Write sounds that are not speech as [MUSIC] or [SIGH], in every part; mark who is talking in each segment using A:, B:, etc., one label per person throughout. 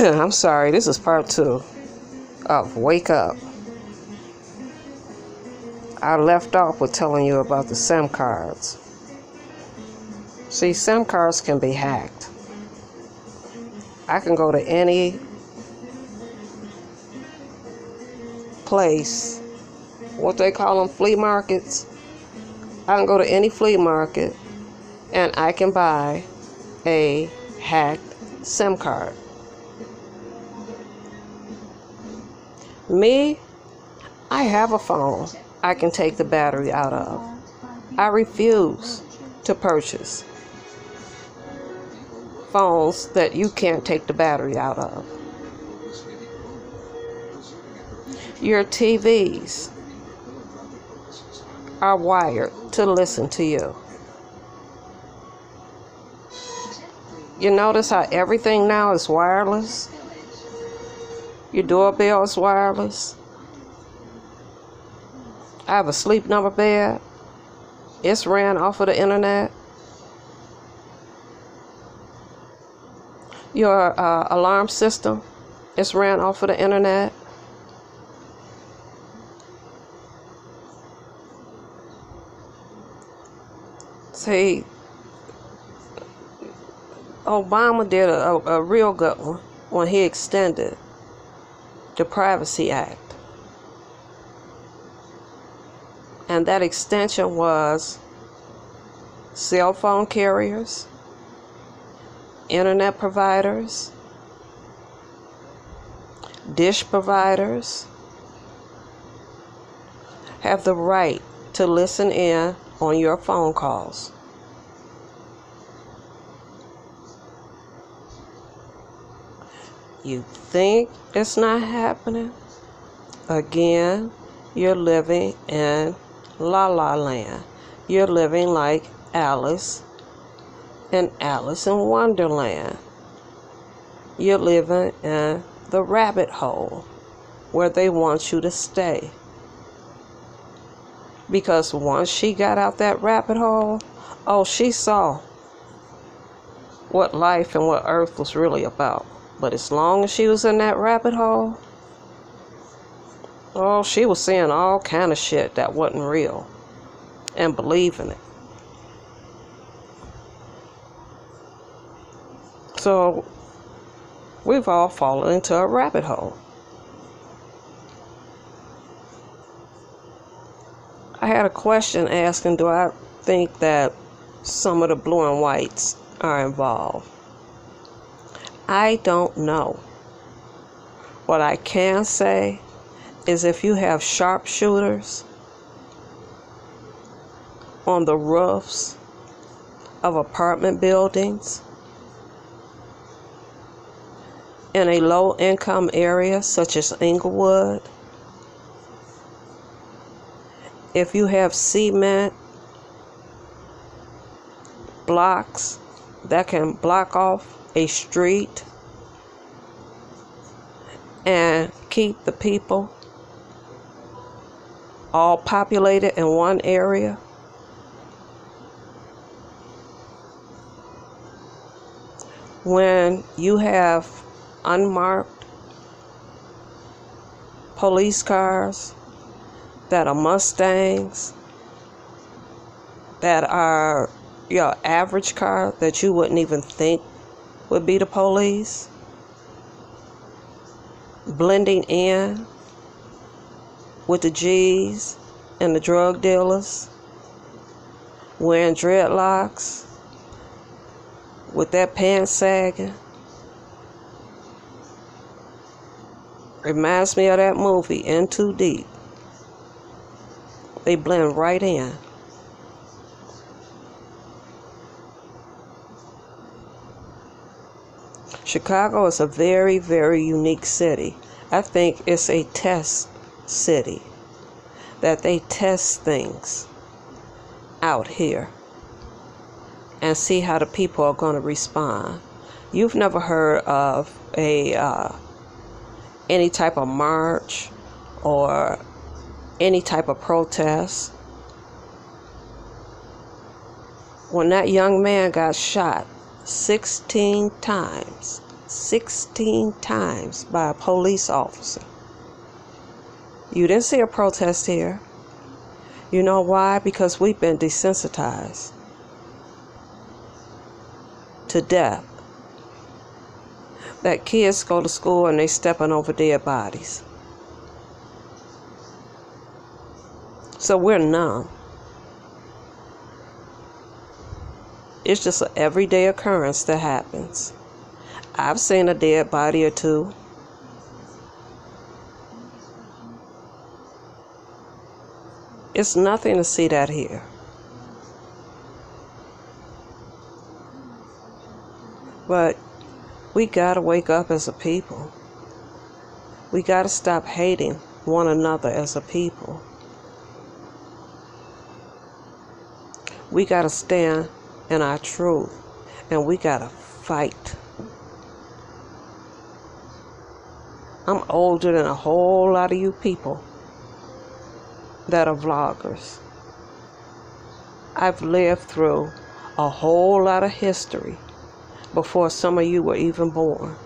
A: [CLEARS THROAT] I'm sorry, this is part two of Wake Up. I left off with telling you about the SIM cards. See, SIM cards can be hacked. I can go to any place, what they call them, flea markets. I can go to any flea market and I can buy a hacked SIM card. Me, I have a phone I can take the battery out of. I refuse to purchase phones that you can't take the battery out of. Your TVs are wired to listen to you. You notice how everything now is wireless? Your doorbell is wireless. I have a sleep number bed. It's ran off of the internet. Your uh, alarm system is ran off of the internet. See, Obama did a, a, real good one when he extended the Privacy Act. And that extension was cell phone carriers, internet providers, dish providers have the right to listen in on your phone calls. You think it's not happening? Again, you're living in La La Land. You're living like Alice in Alice in Wonderland. You're living in the rabbit hole where they want you to stay. Because once she got out that rabbit hole, oh, she saw what life and what earth was really about. But as long as she was in that rabbit hole, oh, she was seeing all kind of shit that wasn't real and believing it. So we've all fallen into a rabbit hole. I had a question asking Do I think that some of the blue and whites are involved? I don't know. What I can say is if you have sharpshooters on the roofs of apartment buildings in a low income area such as Inglewood, if you have cement blocks that can block off a street and keep the people all populated in one area. When you have unmarked police cars that are Mustangs, that are your average car that you wouldn't even think would be the police blending in with the G's and the drug dealers, wearing dreadlocks with that pants sagging. Reminds me of that movie, In Too Deep. They blend right in. Chicago is a very, very unique city. I think it's a test city that they test things out here and see how the people are going to respond. You've never heard of a uh, any type of march or any type of protest. When that young man got shot 16 times 16 times by a police officer. You didn't see a protest here. You know why? Because we've been desensitized to death. That kids go to school and they stepping over dead bodies. So we're numb. It's just an everyday occurrence that happens. I've seen a dead body or two. It's nothing to see that here. But we got to wake up as a people. We got to stop hating one another as a people. We got to stand in our truth and we got to fight. I'm older than a whole lot of you people that are vloggers. I've lived through a whole lot of history before some of you were even born.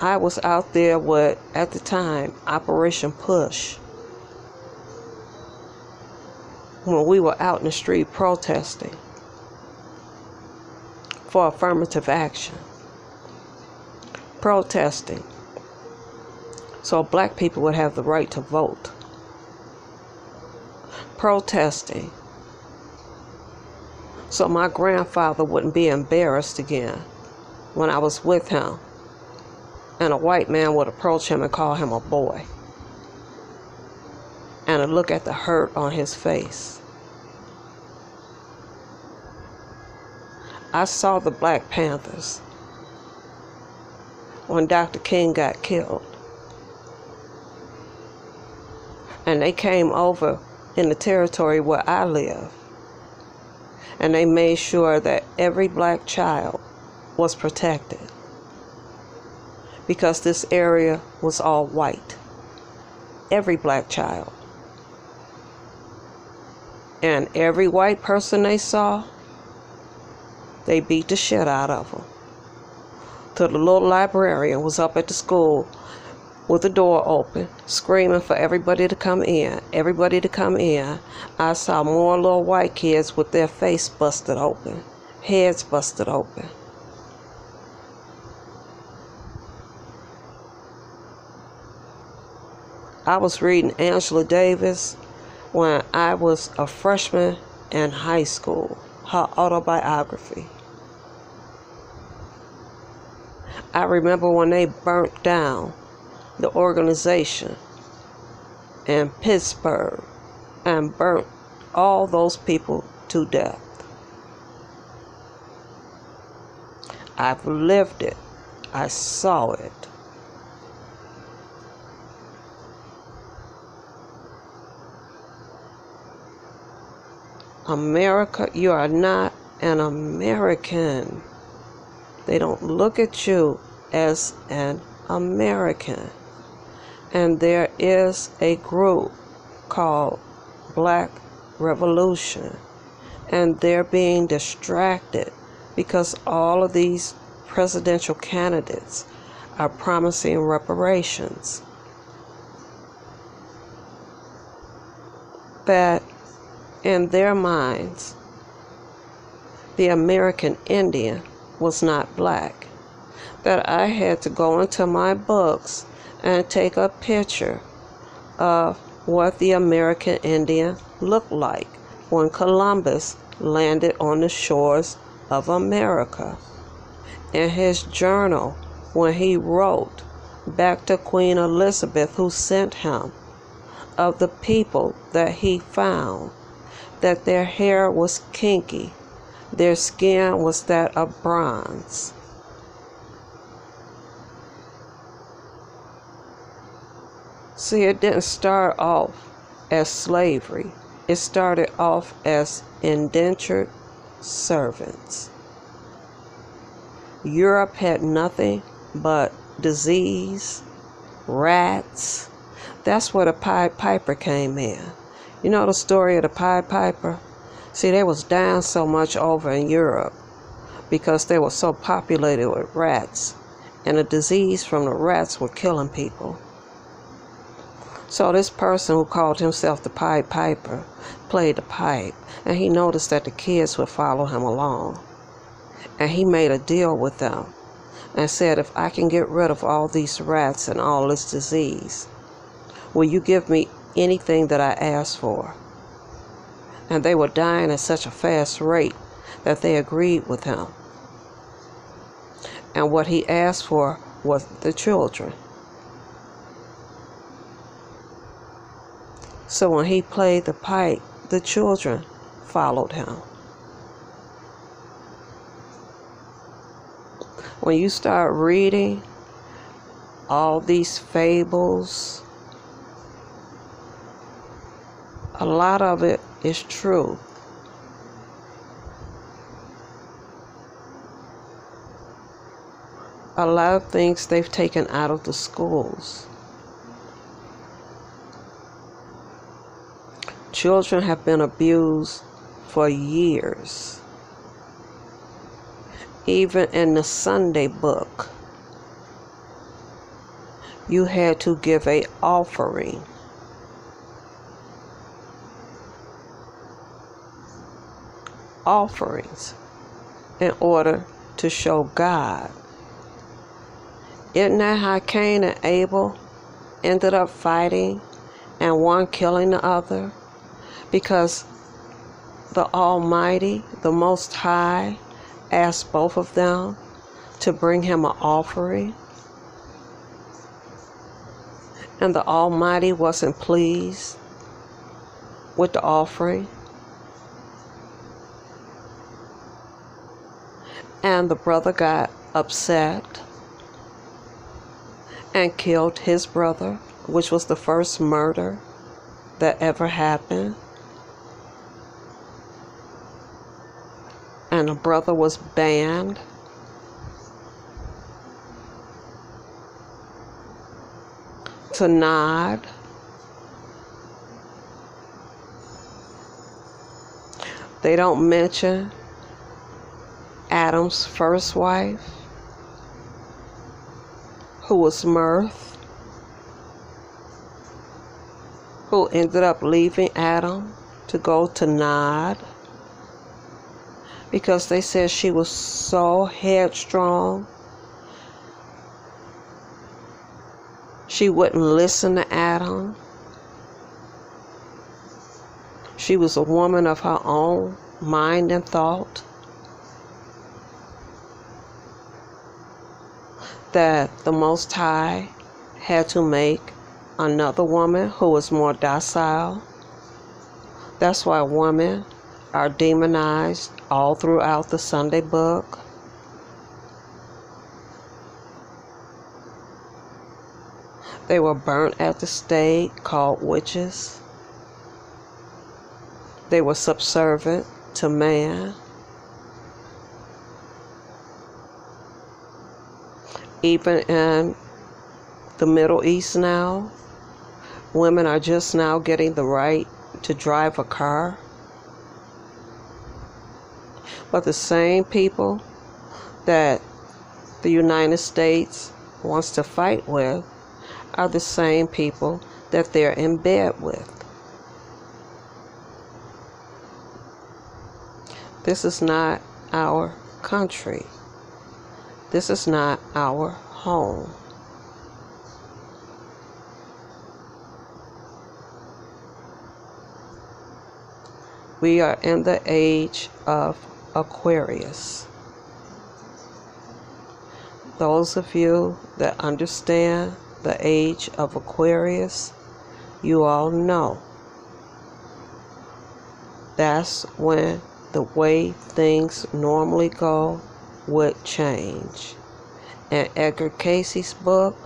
A: I was out there with, at the time, Operation Push. When we were out in the street protesting for affirmative action. Protesting so black people would have the right to vote protesting so my grandfather wouldn't be embarrassed again when I was with him and a white man would approach him and call him a boy and a look at the hurt on his face. I saw the Black Panthers when Dr. King got killed. And they came over in the territory where I live. And they made sure that every black child was protected because this area was all white. Every black child. And every white person they saw, they beat the shit out of them. So the little librarian was up at the school with the door open, screaming for everybody to come in. Everybody to come in. I saw more little white kids with their face busted open, heads busted open. I was reading Angela Davis when I was a freshman in high school, her autobiography. I remember when they burnt down the organization in Pittsburgh and burnt all those people to death. I've lived it. I saw it. America, you are not an American. They don't look at you as an American and there is a group called Black Revolution, and they're being distracted because all of these presidential candidates are promising reparations. That in their minds, the American Indian was not black. That I had to go into my books and take a picture of what the American Indian looked like when Columbus landed on the shores of America. In his journal, when he wrote back to Queen Elizabeth, who sent him, of the people that he found, that their hair was kinky, their skin was that of bronze See, it didn't start off as slavery, it started off as indentured servants. Europe had nothing but disease, rats. That's where the Pied Piper came in. You know the story of the Pied Piper? See, they was dying so much over in Europe because they were so populated with rats, and the disease from the rats were killing people. So this person who called himself the Pied Piper played the pipe, and he noticed that the kids would follow him along. And he made a deal with them and said, If I can get rid of all these rats and all this disease, will you give me anything that I asked for? And they were dying at such a fast rate that they agreed with him. And what he asked for was the children. So when he played the pipe, the children followed him. When you start reading all these fables, a lot of it is true. A lot of things they've taken out of the schools. Children have been abused for years. Even in the Sunday book, you had to give a offering. Offerings in order to show God. Isn't that how Cain and Abel ended up fighting and one killing the other? because the Almighty, the Most High, asked both of them to bring him an offering. And the Almighty wasn't pleased with the offering. And the brother got upset and killed his brother, which was the first murder that ever happened. and a brother was banned. To Nod. They don't mention Adam's first wife, who was Mirth, who ended up leaving Adam to go to Nod because they said she was so headstrong. She wouldn't listen to Adam. She was a woman of her own mind and thought. That the Most High had to make another woman who was more docile. That's why women are demonized all throughout the Sunday book. They were burnt at the stake, called witches. They were subservient to man. Even in the Middle East now, women are just now getting the right to drive a car. But the same people that the United States wants to fight with are the same people that they're in bed with. This is not our country. This is not our home. We are in the age of Aquarius. Those of you that understand the age of Aquarius, you all know that's when the way things normally go would change. In Edgar Cayce's book,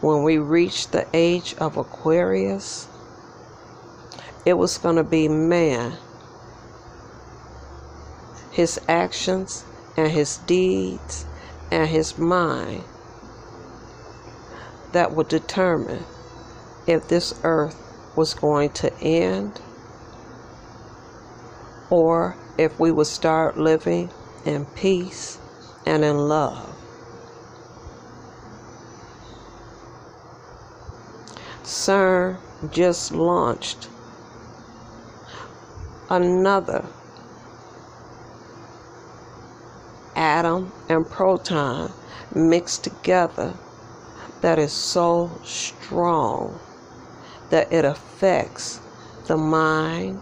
A: when we reach the age of Aquarius, it was going to be man his actions and his deeds and his mind that would determine if this earth was going to end or if we would start living in peace and in love. CERN just launched another atom and proton mixed together that is so strong that it affects the mind.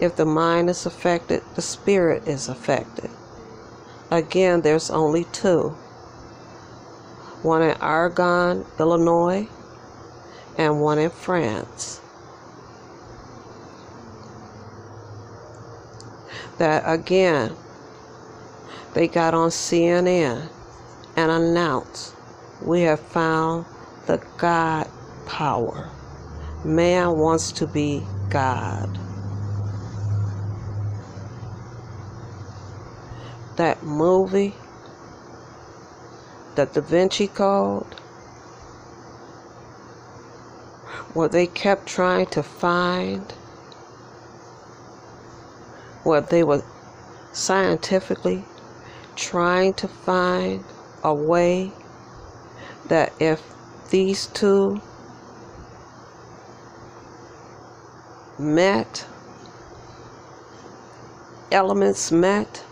A: If the mind is affected, the spirit is affected. Again, there's only two one in Argonne, Illinois, and one in France. That again, they got on CNN and announced we have found the God power. Man wants to be God. That movie, the Da Vinci Code, where they kept trying to find, where they were scientifically trying to find a way that if these two met, elements met,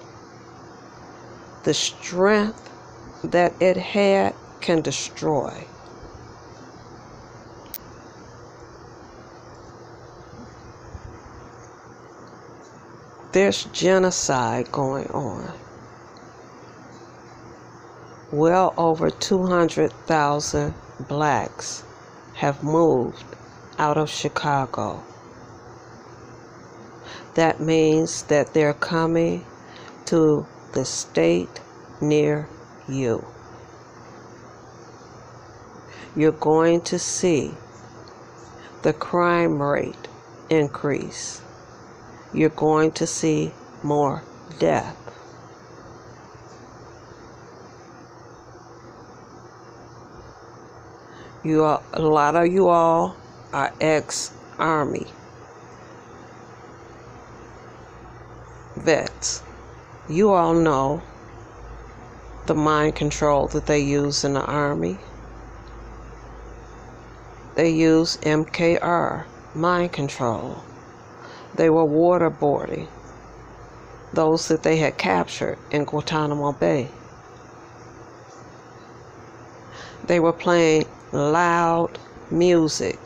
A: the strength that it had can destroy. There's genocide going on. Well over 200,000 blacks have moved out of Chicago. That means that they're coming to the state near you. You're going to see the crime rate increase. You're going to see more death. You are, a lot of you all are ex army vets. You all know the mind control that they use in the Army. They use MKR, mind control. They were waterboarding those that they had captured in Guantanamo Bay. They were playing loud music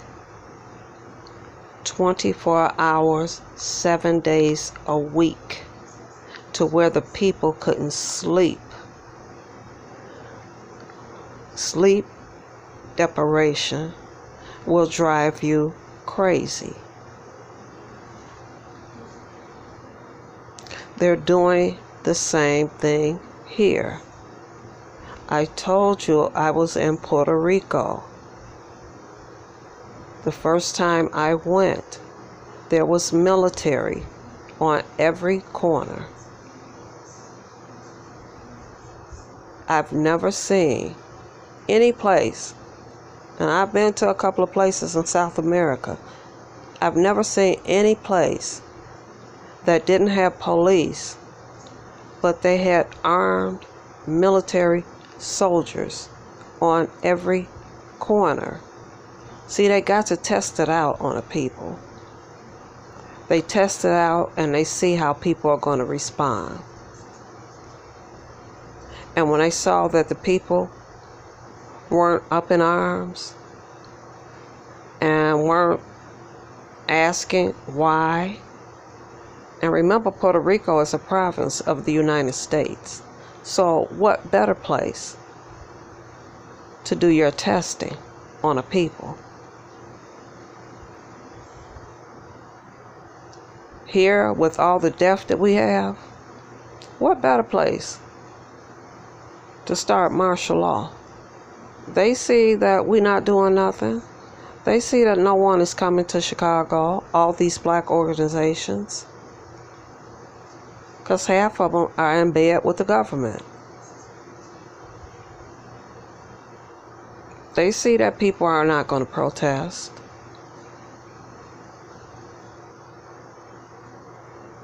A: 24 hours, seven days a week to where the people couldn't sleep. Sleep deprivation will drive you crazy. They're doing the same thing here. I told you I was in Puerto Rico. The first time I went, there was military on every corner. I've never seen any place, and I've been to a couple of places in South America. I've never seen any place that didn't have police, but they had armed military soldiers on every corner. See, they got to test it out on the people. They test it out and they see how people are going to respond. And when I saw that the people weren't up in arms and weren't asking why, and remember, Puerto Rico is a province of the United States. So, what better place to do your testing on a people? Here, with all the death that we have, what better place to start martial law. They see that we're not doing nothing. They see that no one is coming to Chicago, all these black organizations. Because half of them are in bed with the government. They see that people are not going to protest.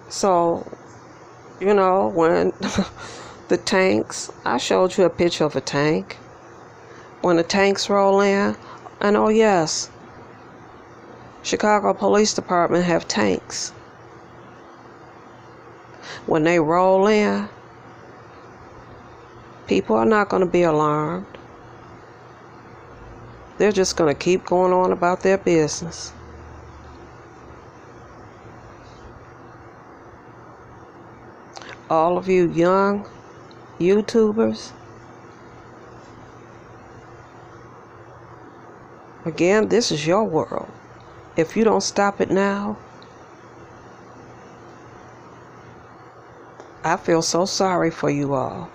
A: So, you know, when [LAUGHS] the tanks, I showed you a picture of a tank. When the tanks roll in, and oh yes, Chicago Police Department have tanks. When they roll in, people are not going to be alarmed. They're just going to keep going on about their business. All of you young YouTubers, again, this is your world. If you don't stop it now, I feel so sorry for you all.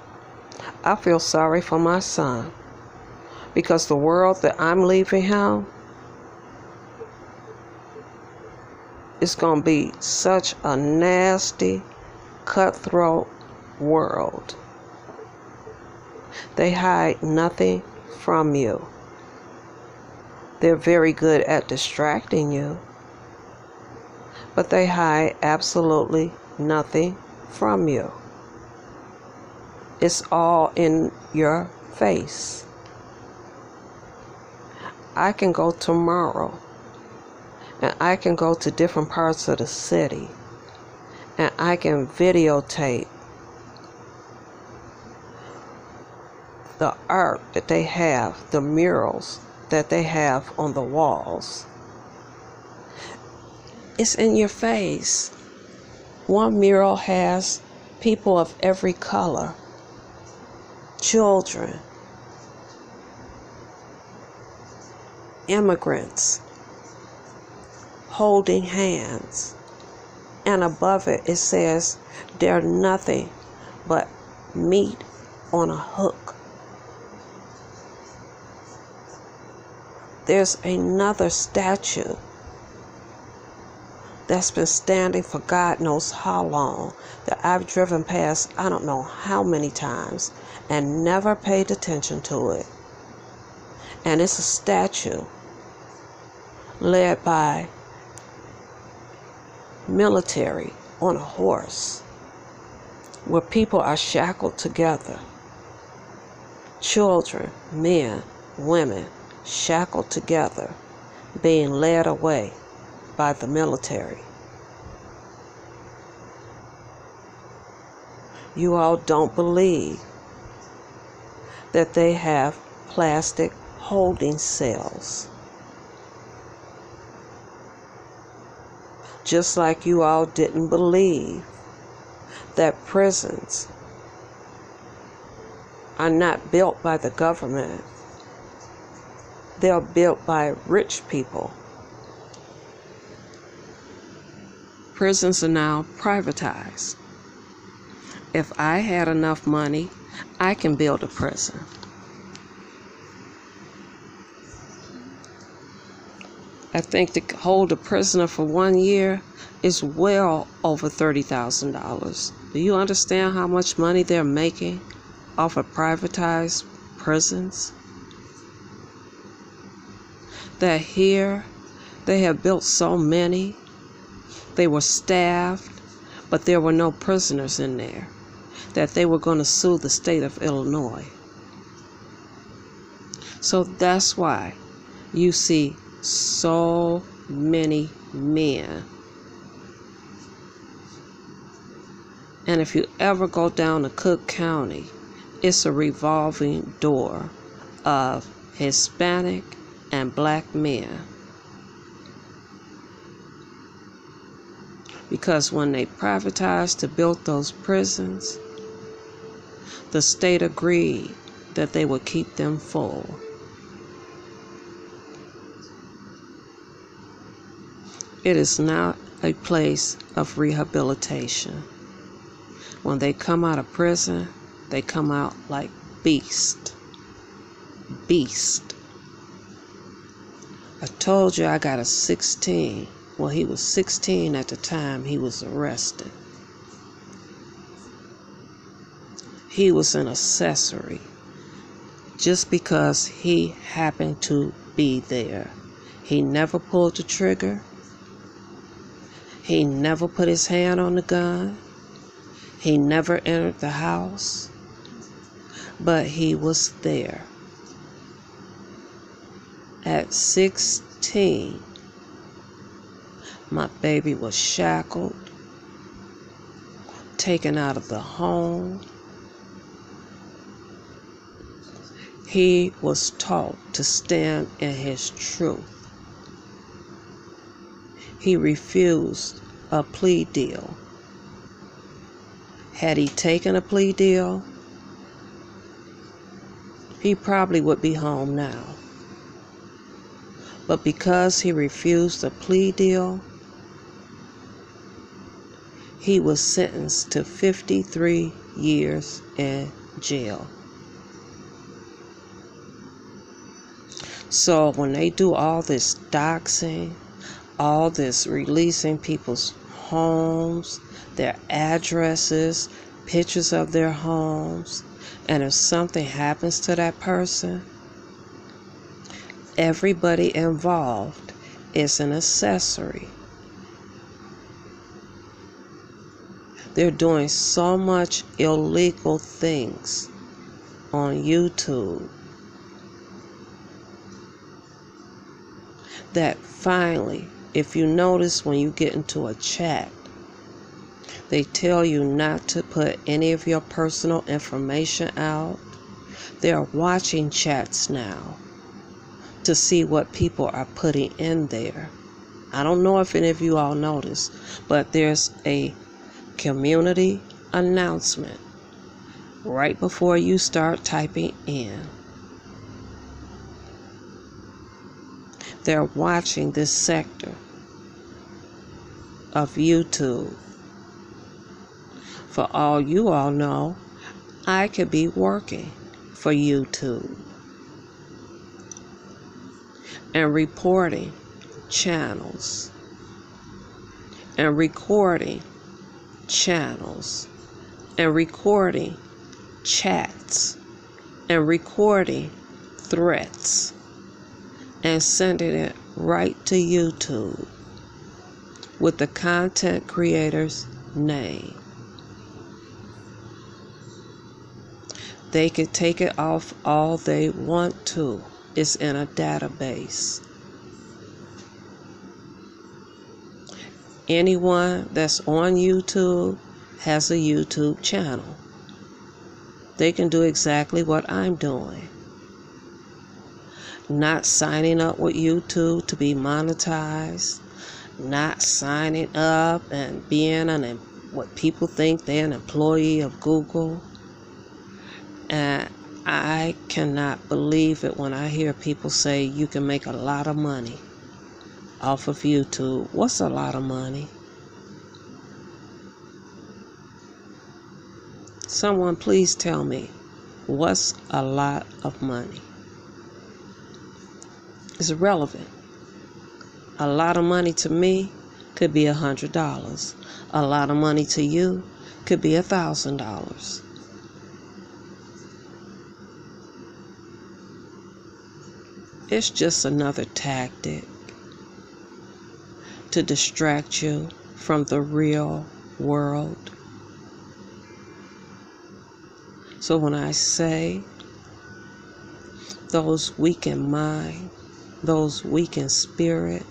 A: I feel sorry for my son because the world that I'm leaving him is going to be such a nasty, cutthroat world. They hide nothing from you. They're very good at distracting you, but they hide absolutely nothing from you. It's all in your face. I can go tomorrow and I can go to different parts of the city and I can videotape the art that they have, the murals that they have on the walls. It's in your face. One mural has people of every color, children, immigrants, holding hands. And above it, it says, They're nothing but meat on a hook. There's another statue that's been standing for God knows how long that I've driven past I don't know how many times and never paid attention to it. And it's a statue led by military on a horse where people are shackled together. Children, men, women, shackled together, being led away by the military. You all don't believe that they have plastic holding cells. Just like you all didn't believe that prisons are not built by the government they're built by rich people. Prisons are now privatized. If I had enough money, I can build a prison. I think to hold a prisoner for one year is well over $30,000. Do you understand how much money they're making off of privatized prisons? That here they have built so many. They were staffed, but there were no prisoners in there. That they were going to sue the state of Illinois. So that's why you see so many men. And if you ever go down to Cook County, it's a revolving door of Hispanic and black men. Because when they privatized to build those prisons, the state agreed that they would keep them full. It is not a place of rehabilitation. When they come out of prison, they come out like beast. Beast. I told you I got a 16. Well, he was 16 at the time he was arrested. He was an accessory just because he happened to be there. He never pulled the trigger. He never put his hand on the gun. He never entered the house. But he was there. At 16, my baby was shackled, taken out of the home. He was taught to stand in his truth. He refused a plea deal. Had he taken a plea deal, he probably would be home now. But because he refused a plea deal, he was sentenced to 53 years in jail. So when they do all this doxing, all this releasing people's homes, their addresses, pictures of their homes, and if something happens to that person, everybody involved is an accessory. They're doing so much illegal things on YouTube that finally if you notice when you get into a chat, they tell you not to put any of your personal information out. They're watching chats now to see what people are putting in there. I don't know if any of you all notice, but there's a community announcement right before you start typing in. They're watching this sector of YouTube. For all you all know, I could be working for YouTube and reporting channels and recording channels and recording chats and recording threats and sending it right to YouTube with the content creator's name. They can take it off all they want to. It's in a database. Anyone that's on YouTube has a YouTube channel. They can do exactly what I'm doing not signing up with YouTube to be monetized, not signing up and being an what people think they're an employee of Google. And I cannot believe it when I hear people say you can make a lot of money off of YouTube. What's a lot of money? Someone please tell me what's a lot of money? It's irrelevant. A lot of money to me could be a hundred dollars. A lot of money to you could be a thousand dollars. It's just another tactic to distract you from the real world. So when I say those weak in mind, those weak in spirit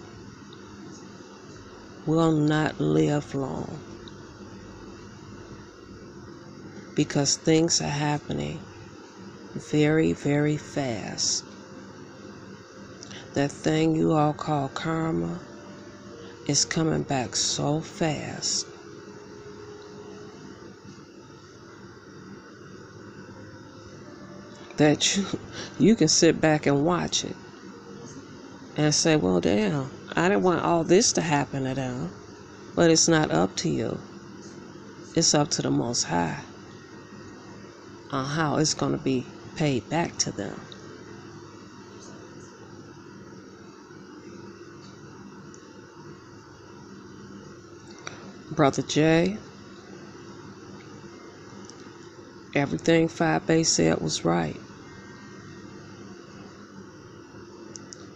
A: will not live long because things are happening very, very fast. That thing you all call karma is coming back so fast. That [LAUGHS] you, you can sit back and watch it and say, well, damn, I didn't want all this to happen to them. But it's not up to you, it's up to the Most High on how it's going to be paid back to them. Brother Jay, everything Five Bay said was right.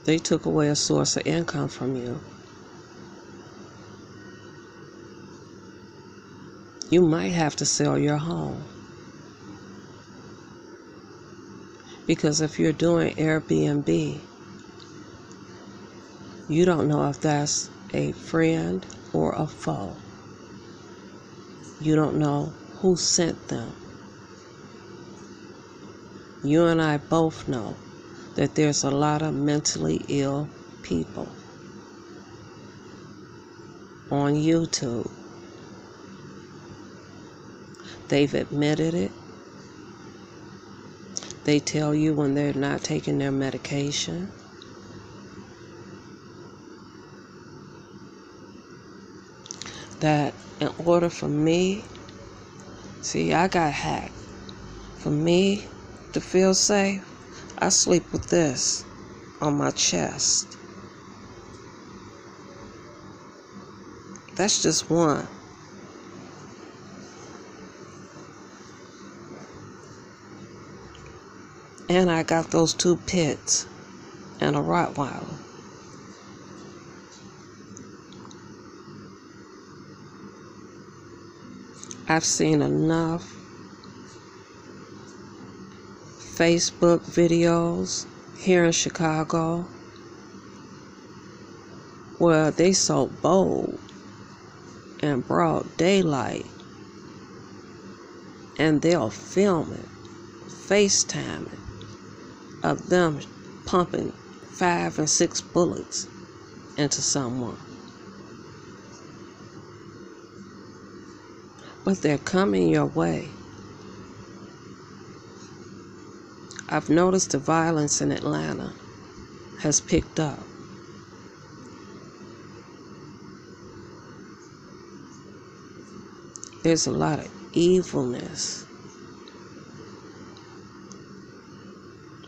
A: They took away a source of income from you. You might have to sell your home. Because if you're doing Airbnb, you don't know if that's a friend or a foe. You don't know who sent them. You and I both know that there's a lot of mentally ill people on YouTube. They've admitted it. They tell you when they're not taking their medication. That in order for me, see, I got hacked. For me to feel safe, I sleep with this on my chest. That's just one. And I got those two pits and a Rottweiler. I've seen enough Facebook videos here in Chicago where they so bold and broad daylight and they'll film it, FaceTime it, of them pumping five and six bullets into someone. But they're coming your way. I've noticed the violence in Atlanta has picked up. There's a lot of evilness.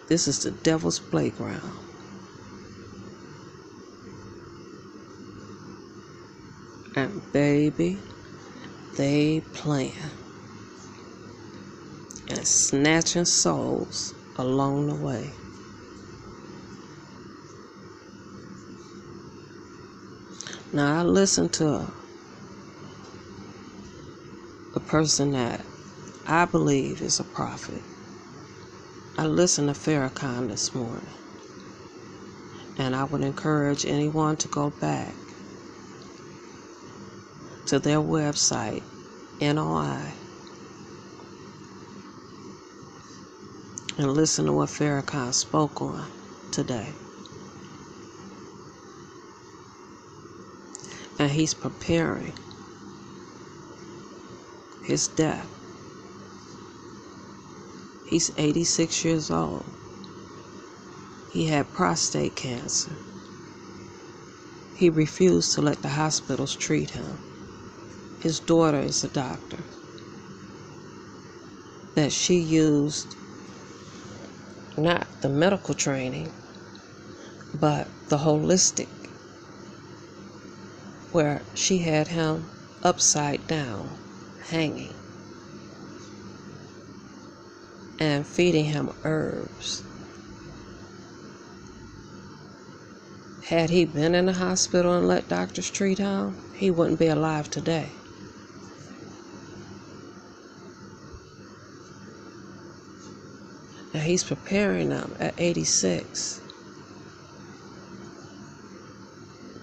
A: This is the devil's playground. And baby, they plan and snatching souls along the way. Now I listen to a person that I believe is a prophet. I listened to Farrakhan this morning, and I would encourage anyone to go back to their website, NOI, and listen to what Farrakhan spoke on today. And he's preparing his death. He's 86 years old. He had prostate cancer. He refused to let the hospitals treat him. His daughter is a doctor. That she used not the medical training, but the holistic, where she had him upside down, hanging, and feeding him herbs. Had he been in the hospital and let doctors treat him, he wouldn't be alive today. He's preparing them at 86.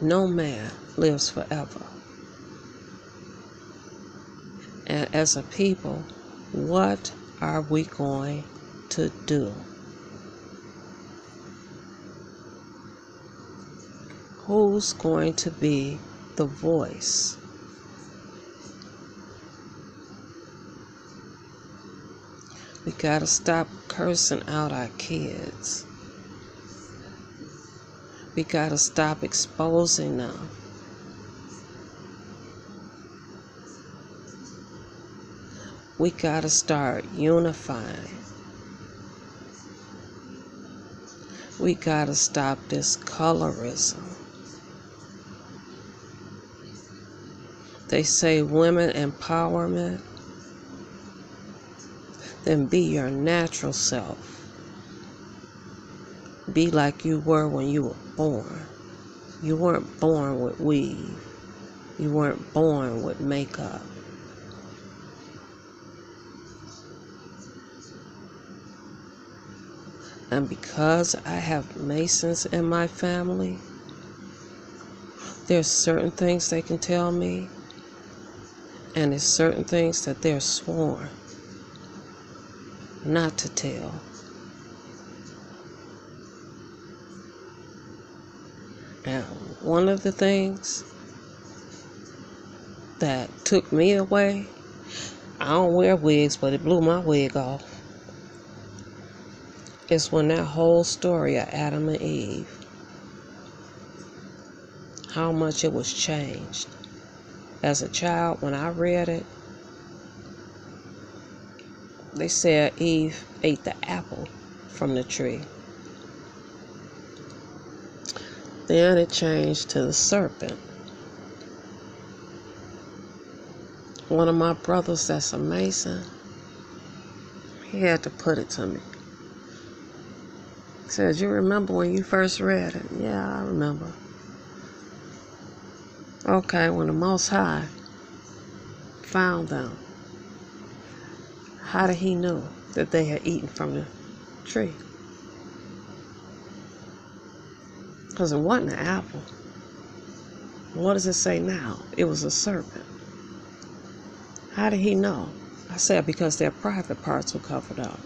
A: No man lives forever. And as a people, what are we going to do? Who's going to be the voice? We got to stop cursing out our kids. We got to stop exposing them. We got to start unifying. We got to stop this colorism. They say women empowerment then be your natural self. Be like you were when you were born. You weren't born with weave. You weren't born with makeup. And because I have Masons in my family, there's certain things they can tell me, and there's certain things that they're sworn not to tell. Now, one of the things that took me away, I don't wear wigs, but it blew my wig off, is when that whole story of Adam and Eve, how much it was changed. As a child, when I read it, they said Eve ate the apple from the tree. Then it changed to the serpent. One of my brothers that's a Mason, he had to put it to me. He said, You remember when you first read it? Yeah, I remember. Okay, when the Most High found them, how did he know that they had eaten from the tree? Because it wasn't an apple. What does it say now? It was a serpent. How did he know? I said because their private parts were covered up.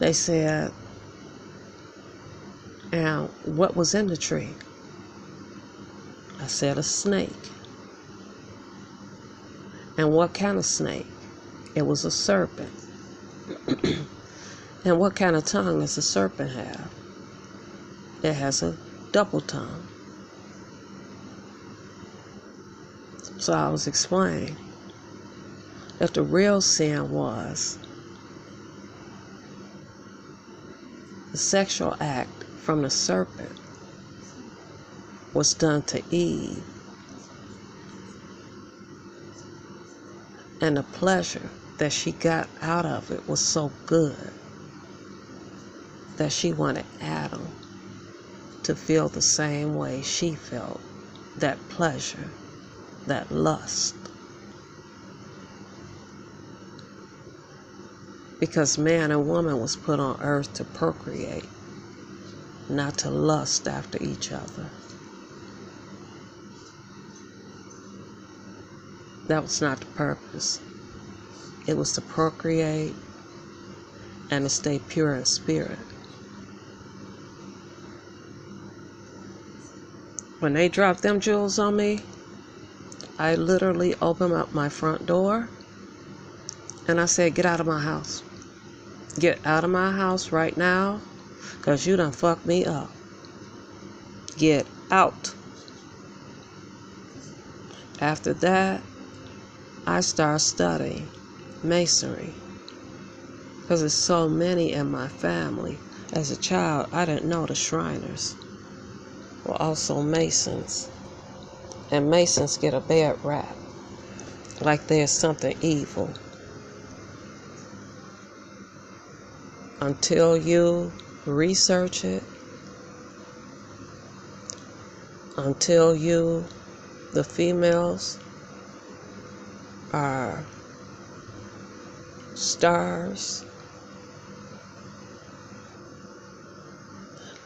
A: They said, and what was in the tree? I said, a snake. And what kind of snake? It was a serpent. and what kind of tongue does a serpent have? It has a double tongue. So I was explaining that the real sin was the sexual act from the serpent was done to Eve. And the pleasure that she got out of it was so good that she wanted Adam to feel the same way she felt that pleasure, that lust. Because man and woman was put on earth to procreate, not to lust after each other. That was not the purpose. It was to procreate and to stay pure in spirit. When they dropped them jewels on me, I literally opened up my front door and I said, Get out of my house. Get out of my house right now because you done fucked me up. Get out. After that, I started studying masonry because there's so many in my family. As a child, I didn't know the Shriners were also Masons. And Masons get a bad rap, like there's something evil. Until you research it, until you, the females, are stars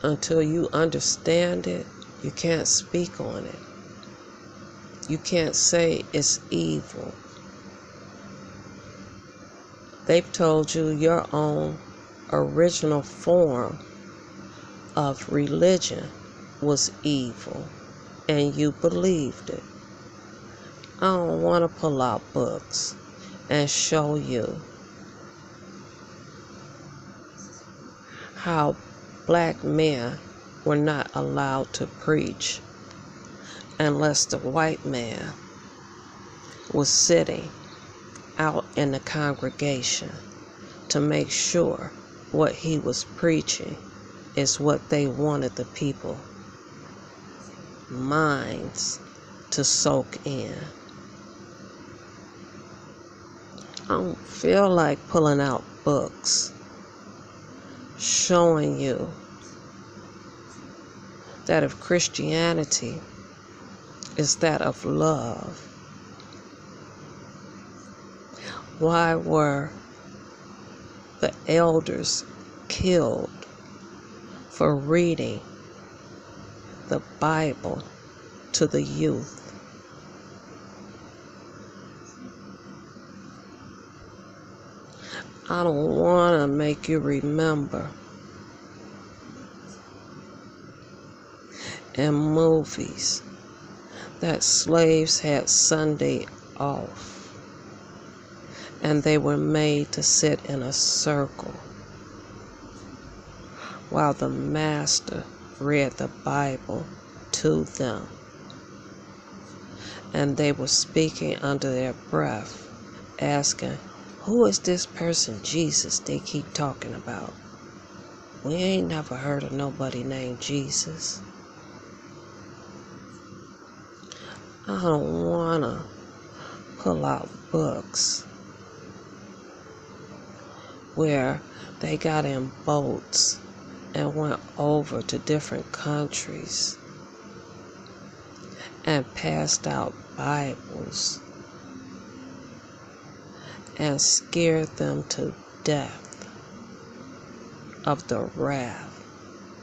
A: until you understand it, you can't speak on it. You can't say it's evil. They've told you your own original form of religion was evil and you believed it. I don't want to pull out books and show you how black men were not allowed to preach unless the white man was sitting out in the congregation to make sure what he was preaching is what they wanted the people minds to soak in. I don't feel like pulling out books showing you that if Christianity is that of love, why were the elders killed for reading the Bible to the youth. I don't want to make you remember in movies that slaves had Sunday off and they were made to sit in a circle while the master read the Bible to them. And they were speaking under their breath, asking, Who is this person, Jesus, they keep talking about? We ain't never heard of nobody named Jesus. I don't want to pull out books where they got in boats and went over to different countries and passed out Bibles and scared them to death of the wrath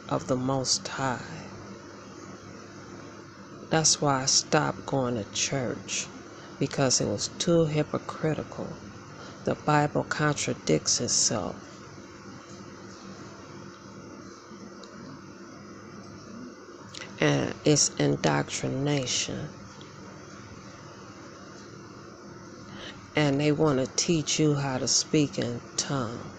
A: of the Most High. That's why I stopped going to church because it was too hypocritical. The Bible contradicts itself. and it's indoctrination. And they want to teach you how to speak in tongue.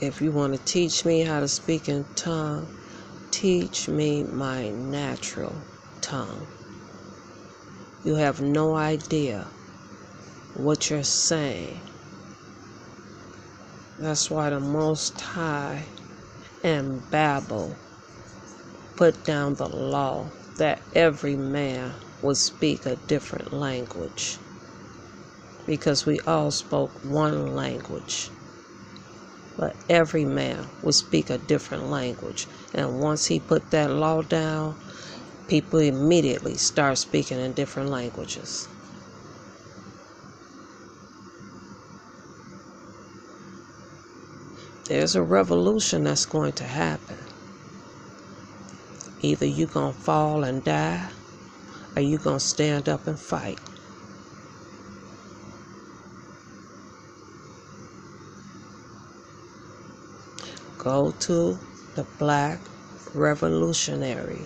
A: If you want to teach me how to speak in tongue, teach me my natural tongue. You have no idea what you're saying that's why the Most High and Babel put down the law that every man would speak a different language because we all spoke one language. But every man would speak a different language. And once he put that law down, people immediately start speaking in different languages. There's a revolution that's going to happen. Either you're going to fall and die, or you're going to stand up and fight. Go to the Black Revolutionary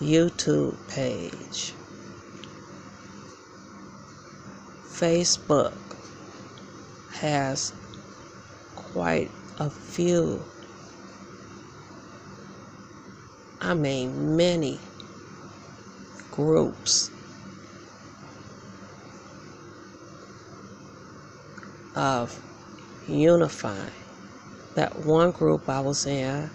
A: YouTube page. Facebook has quite a few, I mean, many groups of unifying. That one group I was in,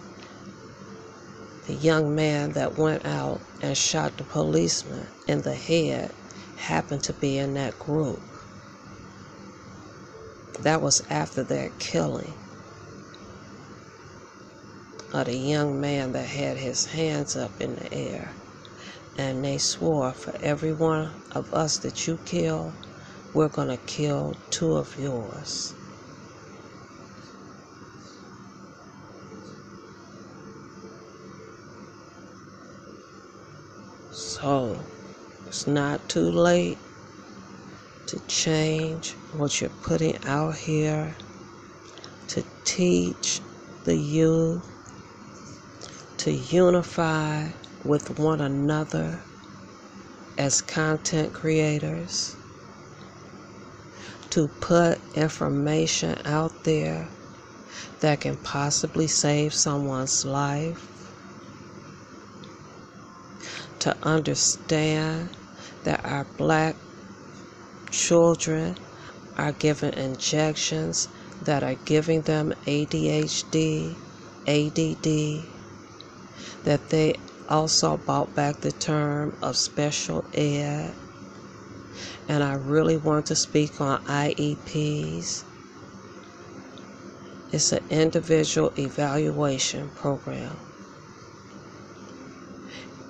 A: the young man that went out and shot the policeman in the head happened to be in that group. That was after that killing of the young man that had his hands up in the air. And they swore, for every one of us that you kill, we're going to kill two of yours. So, it's not too late to change what you're putting out here, to teach the youth to unify with one another as content creators, to put information out there that can possibly save someone's life, to understand that our black children are given injections that are giving them ADHD, ADD, that they also bought back the term of special ed. And I really want to speak on IEPs. It's an individual evaluation program.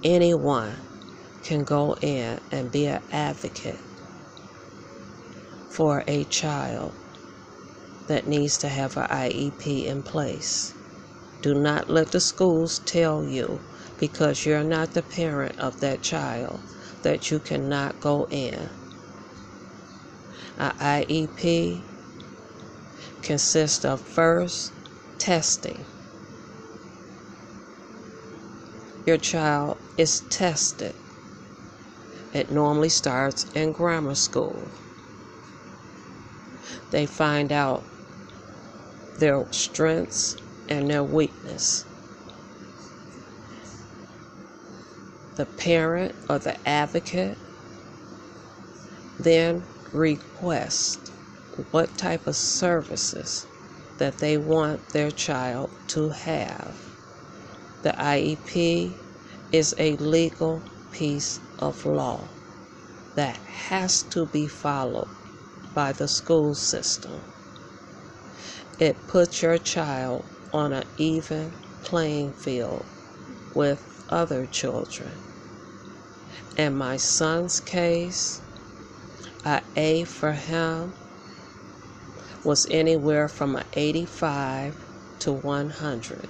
A: Anyone can go in and be an advocate for a child that needs to have an IEP in place. Do not let the schools tell you because you're not the parent of that child that you cannot go in. An IEP consists of first testing. Your child is tested. It normally starts in grammar school. They find out their strengths and their weakness. The parent or the advocate then request what type of services that they want their child to have. The IEP is a legal piece of law that has to be followed by the school system. It puts your child on an even playing field with other children. In my son's case, a A for him was anywhere from an 85 to 100.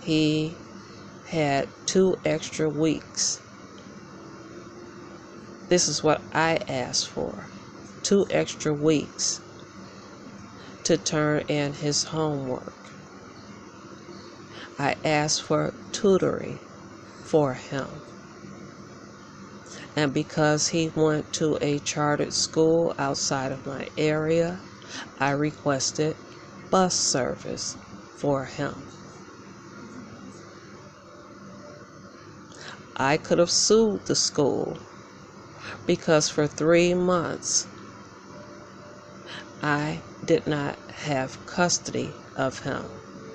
A: He had two extra weeks. This is what I asked for two extra weeks to turn in his homework. I asked for tutoring for him. And because he went to a chartered school outside of my area, I requested bus service for him. I could have sued the school because for three months I did not have custody of him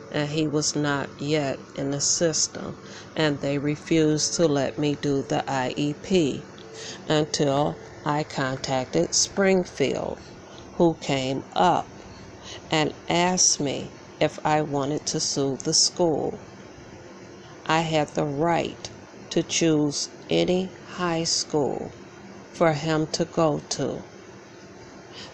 A: and he was not yet in the system and they refused to let me do the IEP until I contacted Springfield, who came up and asked me if I wanted to sue the school. I had the right to choose any high school for him to go to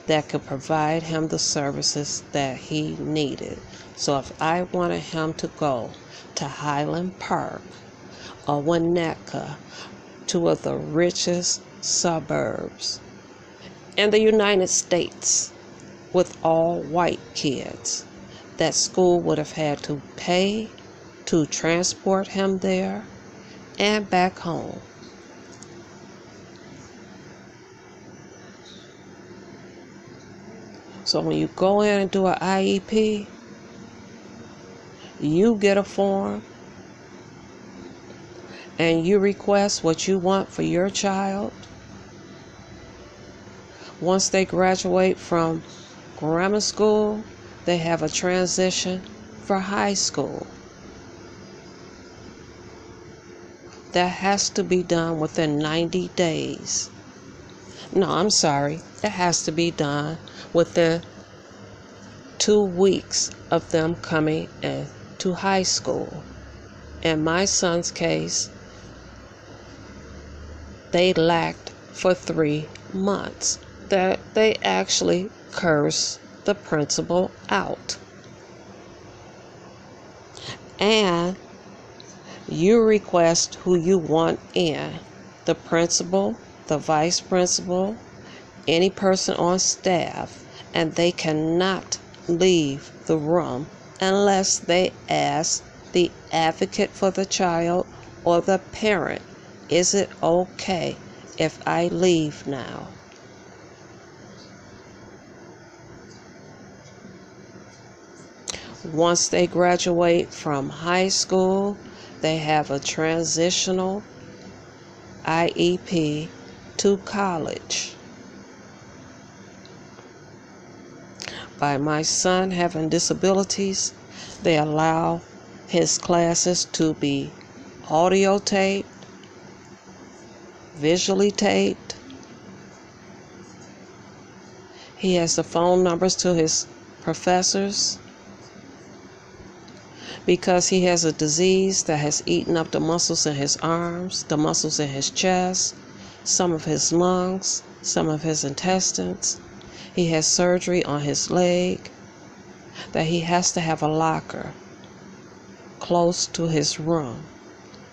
A: that could provide him the services that he needed. So if I wanted him to go to Highland Park or Winnetka two of the richest suburbs in the United States with all white kids. That school would have had to pay to transport him there and back home. So when you go in and do an IEP, you get a form and you request what you want for your child, once they graduate from grammar school, they have a transition for high school. That has to be done within 90 days. No, I'm sorry. It has to be done within two weeks of them coming into high school. In my son's case, they lacked for three months. That they actually cursed the principal out. And you request who you want in the principal, the vice principal, any person on staff, and they cannot leave the room unless they ask the advocate for the child or the parent is it okay if I leave now? Once they graduate from high school, they have a transitional IEP to college. By my son having disabilities, they allow his classes to be audio taped visually taped. He has the phone numbers to his professors because he has a disease that has eaten up the muscles in his arms, the muscles in his chest, some of his lungs, some of his intestines. He has surgery on his leg. That he has to have a locker close to his room.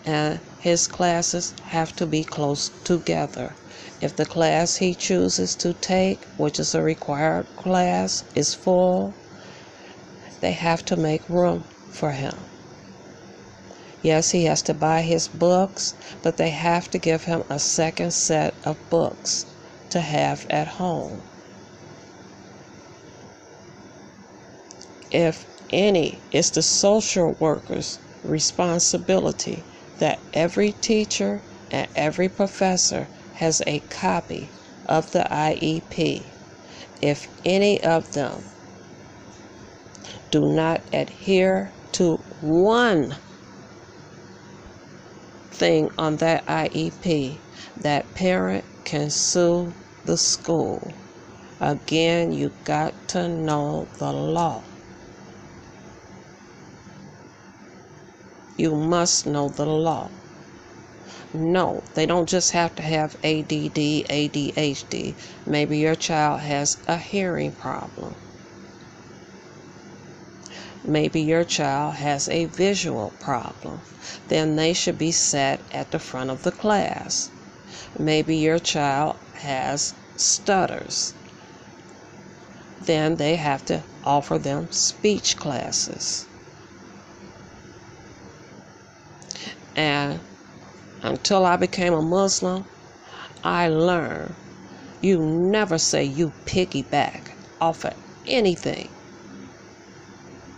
A: And his classes have to be close together. If the class he chooses to take, which is a required class, is full, they have to make room for him. Yes, he has to buy his books, but they have to give him a second set of books to have at home. If any, it's the social worker's responsibility that every teacher and every professor has a copy of the IEP. If any of them do not adhere to one thing on that IEP, that parent can sue the school. Again, you got to know the law. You must know the law. No, they don't just have to have ADD, ADHD. Maybe your child has a hearing problem. Maybe your child has a visual problem. Then they should be sat at the front of the class. Maybe your child has stutters. Then they have to offer them speech classes. And until I became a Muslim, I learned you never say you piggyback off of anything.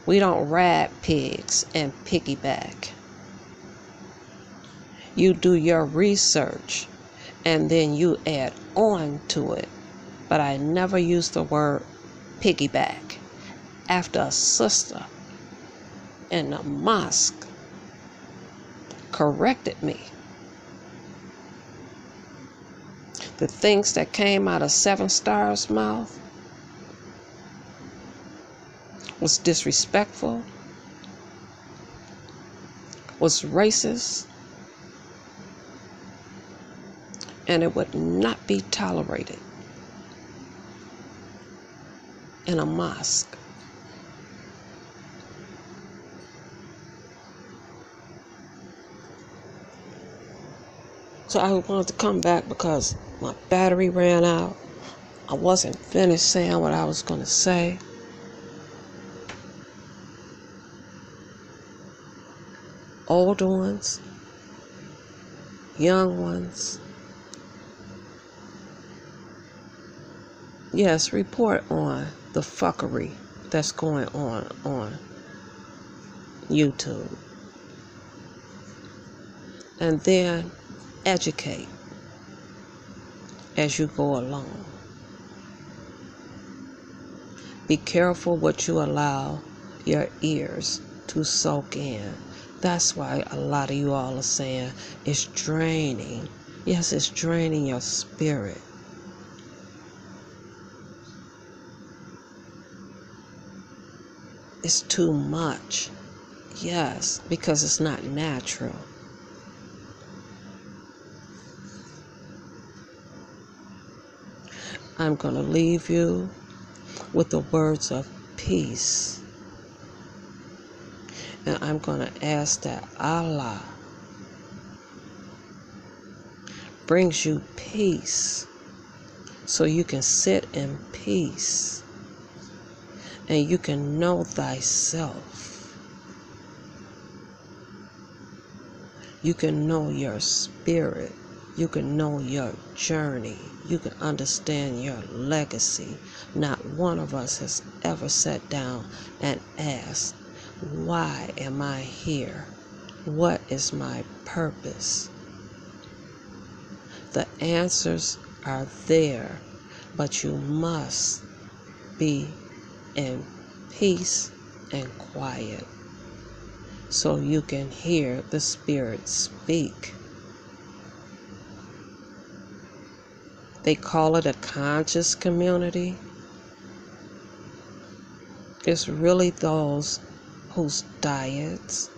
A: We don't ride pigs and piggyback. You do your research and then you add on to it. But I never use the word piggyback after a sister in the mosque corrected me. The things that came out of Seven Stars' mouth was disrespectful, was racist, and it would not be tolerated in a mosque. So I wanted to come back because my battery ran out. I wasn't finished saying what I was going to say. older ones, young ones. Yes, report on the fuckery that's going on on YouTube. And then educate as you go along. Be careful what you allow your ears to soak in. That's why a lot of you all are saying it's draining. Yes, it's draining your spirit. It's too much. Yes, because it's not natural. I'm going to leave you with the words of peace. And I'm going to ask that Allah brings you peace so you can sit in peace and you can know thyself. You can know your spirit. You can know your journey. You can understand your legacy. Not one of us has ever sat down and asked, why am I here? What is my purpose? The answers are there, but you must be in peace and quiet so you can hear the Spirit speak. They call it a conscious community. It's really those whose diets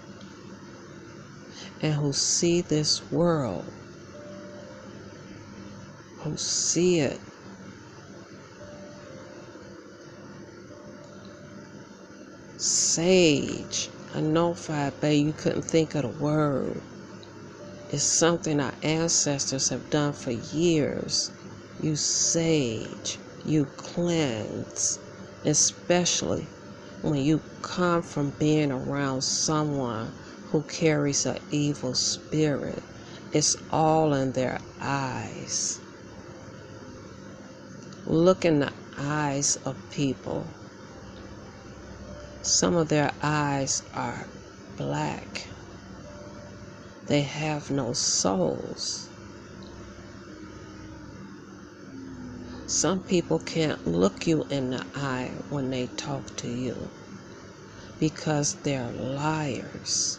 A: and who see this world, who see it. Sage. I know, Five Bay, you couldn't think of the word. It's something our ancestors have done for years. You sage, you cleanse, especially when you come from being around someone who carries an evil spirit. It's all in their eyes. Look in the eyes of people. Some of their eyes are black. They have no souls. Some people can't look you in the eye when they talk to you because they're liars.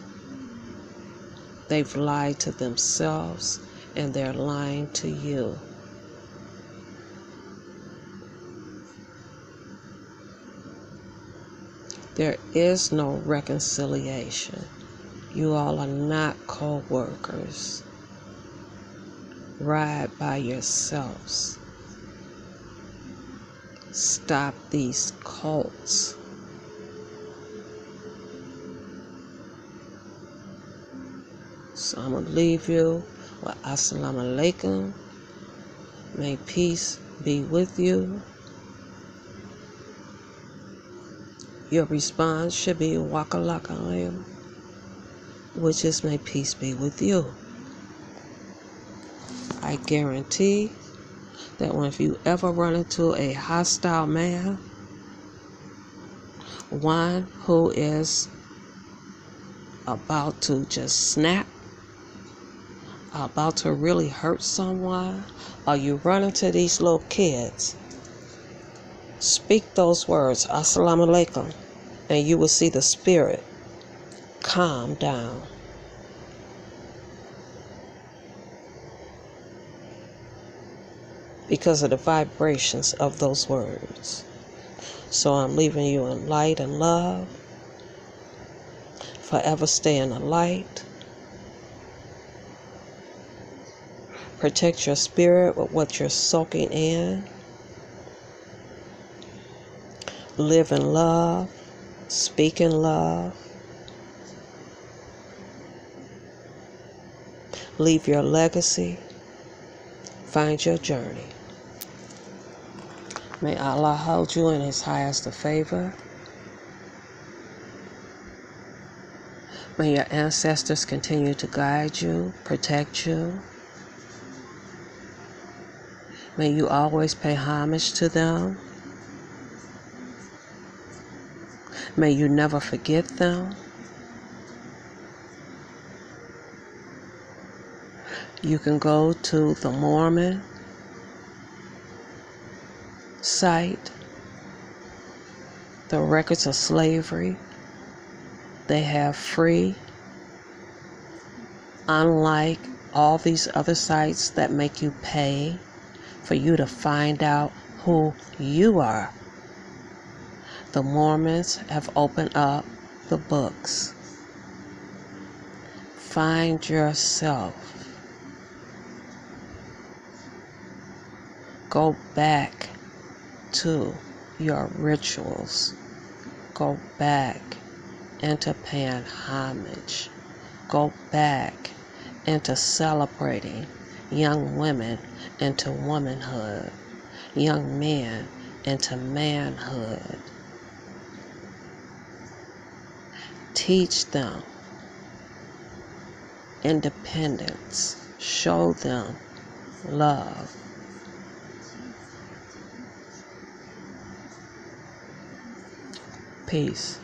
A: They've lied to themselves and they're lying to you. There is no reconciliation. You all are not co workers. Ride by yourselves. Stop these cults. So I'm going to leave you with Assalamu alaikum. May peace be with you. Your response should be Wa alaikum which is may peace be with you. I guarantee that when if you ever run into a hostile man, one who is about to just snap, about to really hurt someone, or you run into these little kids Speak those words, Assalamu alaikum, and you will see the spirit calm down. Because of the vibrations of those words. So I'm leaving you in light and love. Forever stay in the light. Protect your spirit with what you're soaking in. live in love, speak in love, leave your legacy, find your journey. May Allah hold you in His highest favor. May your ancestors continue to guide you, protect you. May you always pay homage to them. May you never forget them. You can go to the Mormon site, the records of slavery. They have free, unlike all these other sites that make you pay for you to find out who you are the Mormons have opened up the books. Find yourself. Go back to your rituals. Go back into paying homage. Go back into celebrating young women into womanhood, young men into manhood. Teach them independence. Show them love. Peace.